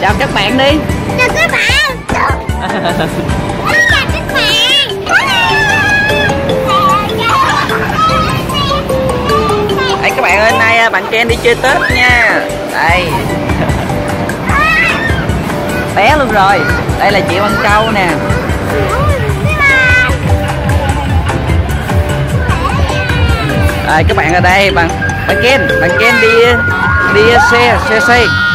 chào các bạn đi. Chào các bạn. Chào các bạn. Đấy các bạn ơi, nay à, bạn Ken đi chơi Tết nha. Đây. Bé luôn rồi. Đây là chị Văn Châu nè. Đây các bạn ở đây, bạn bạn Ken, bạn Ken đi fríese, es ahí.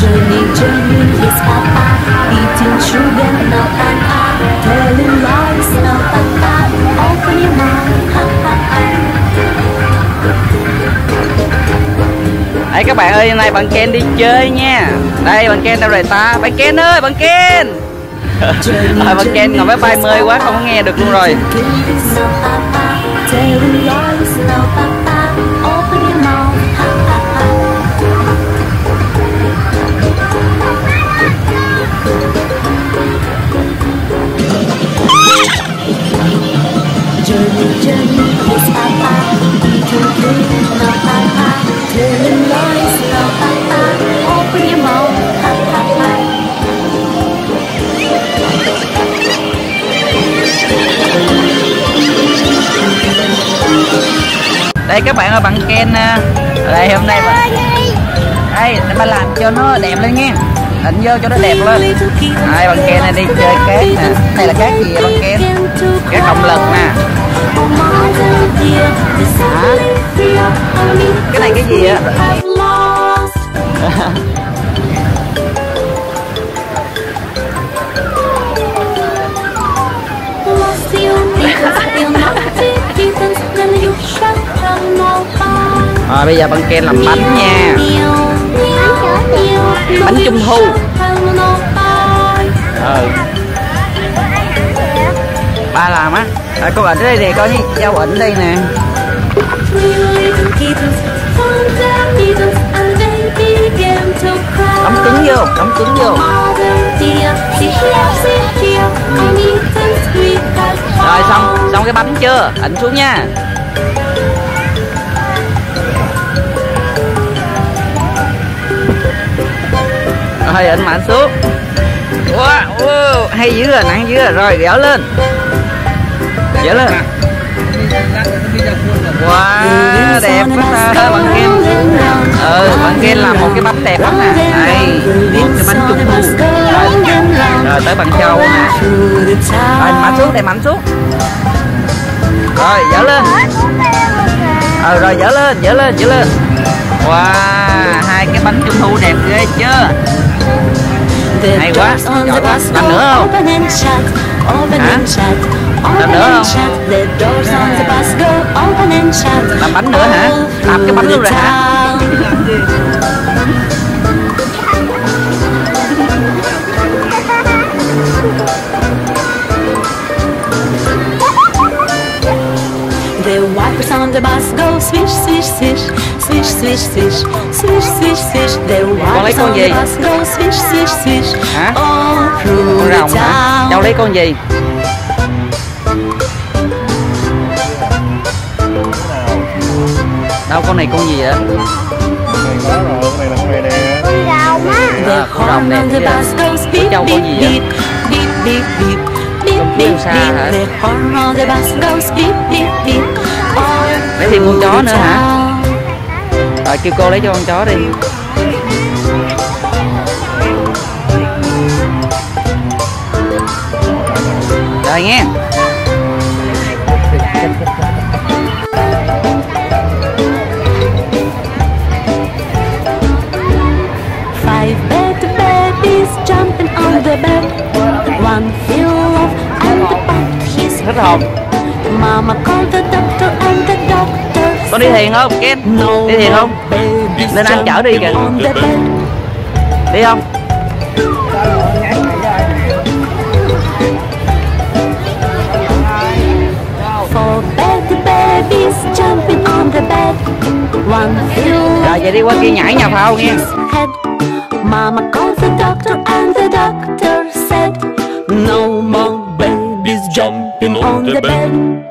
Journey, journey, yes, Papa. Eating sugar, no papa. Telling lies, no papa. Open your mouth, ha ha ha. Đấy các bạn ơi, hôm nay bạn Ken đi chơi nha Đây bạn Ken đâu rồi ta Bạn Ken ơi, bạn Ken Thôi mà Ken ngồi với bay mê quá không có nghe được luôn rồi Journey, journey, yes, I, I, you can do. Đây các bạn ơi, bạn Ken à, Đây hôm nay bạn Đây, để ba làm cho nó đẹp lên nha Định vô cho nó đẹp lên. Đây bạn Ken này đi chơi cát nè. Đây là cát gì vậy bạn Ken Cát động lực nè. Cái này cái gì á Rồi bây giờ băng Ken làm bánh nha. Bánh trung thu. Ừ Ba làm á. À, Cô bệnh đây nè coi như dao bệnh đây nè. Đóng cứng vô, đóng cứng vô. Ừ. Rồi xong, xong cái bánh chưa? Ảnh xuống nha. Rồi anh mạnh xuống. Wow, wow, Hay dữ rồi, nặng dữ rồi Rồi gỡ lên. Dẻo lên. Wow, đẹp quá ta. Bạn kem. Ừ, bạn kem làm một cái bánh đẹp lắm nè. Đây, tiếp cái bánh trung thu. Rồi, tới bằng châu nè. Rồi, mạnh xuống, đây mạnh xuống. Rồi, dở lên. Ừ, rồi dở lên, dở lên, dở lên. Wow, hai cái bánh trung thu đẹp ghê chưa? Hay quá, giỏi quá Làm nữa không? Hả? Làm nữa không? Làm bánh nữa hả? Làm cái bánh luôn rồi hả? The on the bus go swish, swish, swish, swish, swish, swish, swish, swish, swish. The Con con on the bus go swish, swish, swish, all Con through the rồng hả? Cháu town. lấy con gì? Đâu con này con gì vậy? này có rồi cái này là con này nè rồng á The À, con rồng horn nè on the kìa. bus goes Con beep, trâu beep, con gì vậy? beep, beep, beep, beep, beep, Con beep. The horn on the bus goes beep, beep, beep, Lấy thêm con chó nữa hả? town. rồi kêu cô lấy cho con chó đi rồi nghe Five bed babies jumping on the bed. One fell off and bumped his thích không Mama có đi thiền không Ken No đi thiền không Lên ăn chở đi kìa. đi không rồi vậy đi qua kia nhảy nhà phao nghe. Mama called the doctor and the doctor said, No more babies jumping on the bed.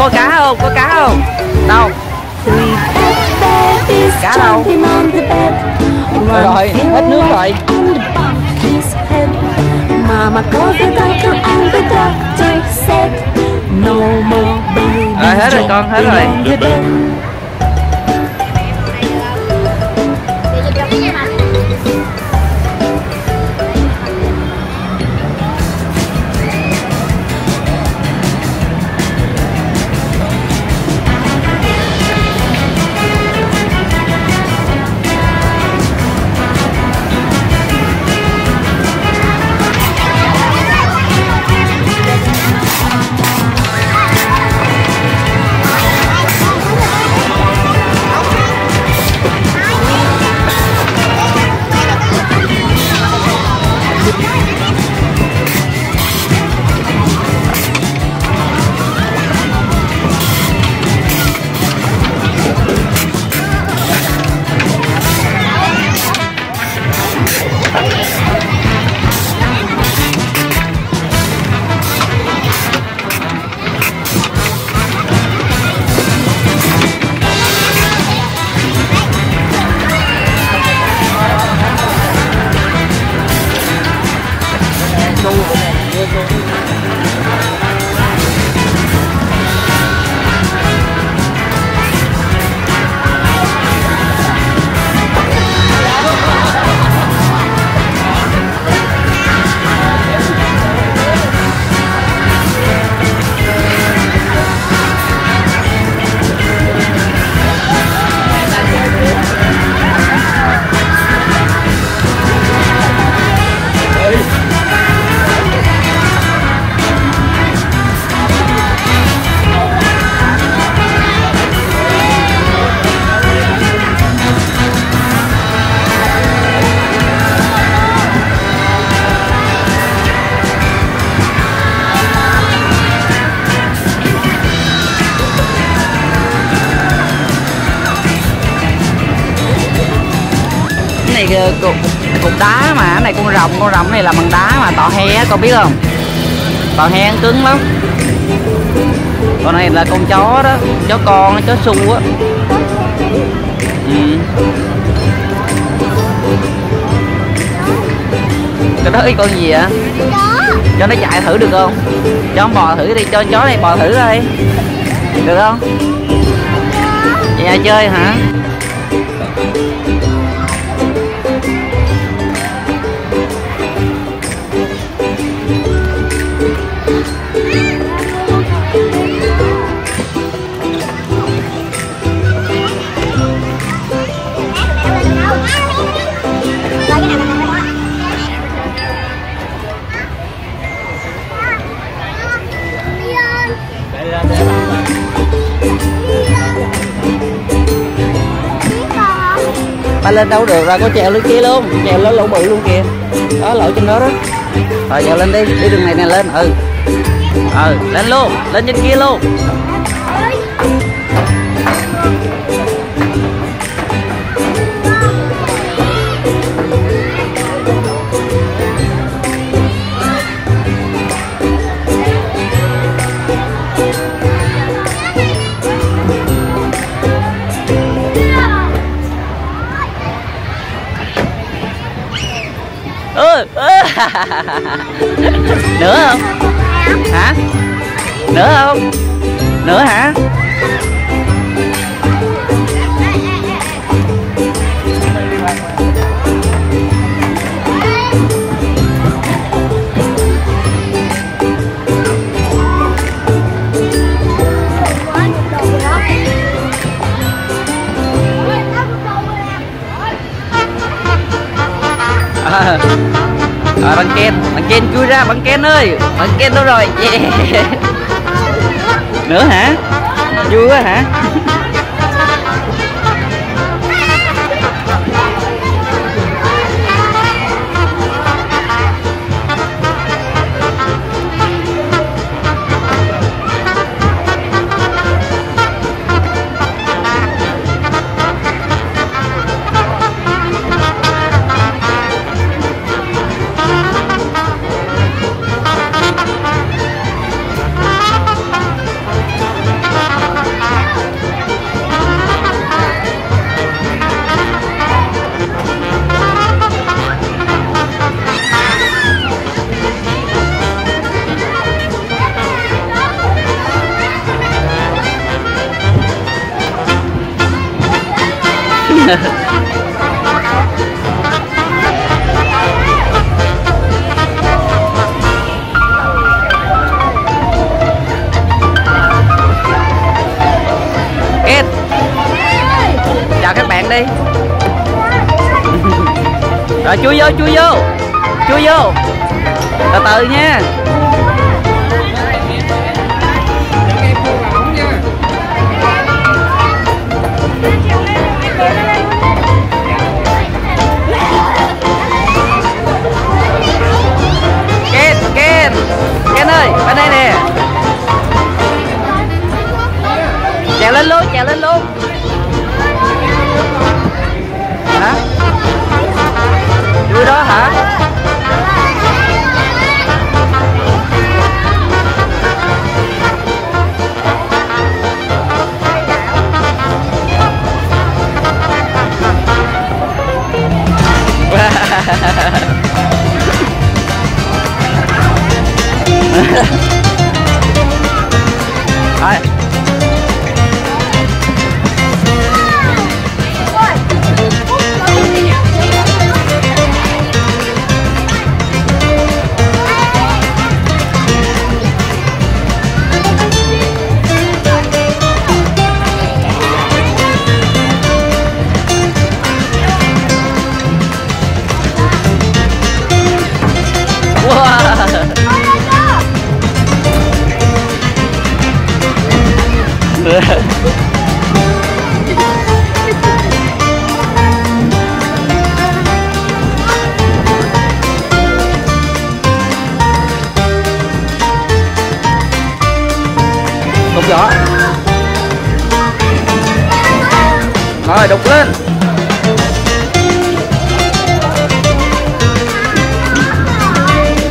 Có cá không có cá không đâu Cá đâu? Rồi, hết nước rồi. Rồi, hết rồi con, hết rồi. Này cục cục đá mà, cái này con rồng con rồng này là bằng đá mà tọ he á, con biết không? Tọ he ăn cứng lắm. Con này là con chó đó, chó con, chó su á. Ừ. cái đó ý con gì vậy? Cho nó chạy thử được không? Cho nó bò thử đi, cho chó này bò thử đi được không? Nhà chơi hả? Lên đâu được? Ra có chèo lên kia luôn. Chèo lên lỗ bự luôn kìa. Đó, lỗ trên đó đó. Rồi chèo lên đi. Đi đường này nè, lên. Ừ. Ừ lên luôn. Lên trên kia luôn. Nữa không? Hả nữa không nữa hả? À, à, bằng Ken bằng Ken chui ra bằng Ken ơi bằng Ken đâu rồi? Yeah nữa hả? Vui quá hả? Rồi, chui vô chui vô. Chui vô. Từ từ nha. Ken Ken. Ken ơi, bên đây nè. Trèo lên luôn trèo lên luôn.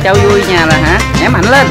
Treo vui nhà là hả? Ném mạnh lên.